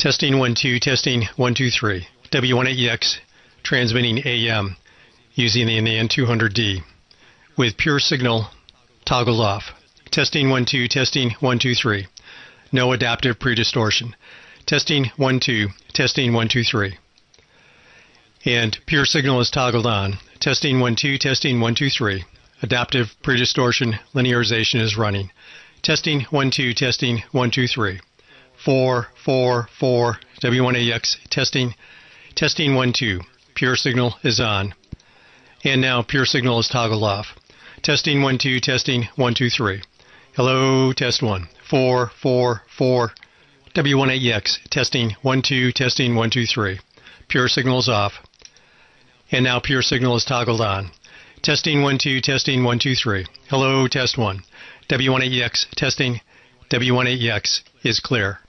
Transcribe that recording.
Testing 1 2, testing 1 2 3. W1AEX transmitting AM using the ANAN-200D with pure signal toggled off. Testing 1 2, testing 1 2 3. No adaptive pre-distortion. Testing 1 2, testing 1 2 3. And pure signal is toggled on. Testing 1 2, testing 1 2 3. Adaptive pre-distortion linearization is running. Testing 1 2, testing 1 2 3. 4 4 4 W1AEX testing testing 1 2. Pure signal is on. And now pure signal is toggled off. Testing 1 2, testing 1 2 3. Hello, test 1. 4 4 4 W1AEX testing 1 2, testing 1 2 3. Pure signal is off. And now pure signal is toggled on. Testing 1 2, testing 1 2 3. Hello, test 1. W1AEX testing. W1AEX is clear.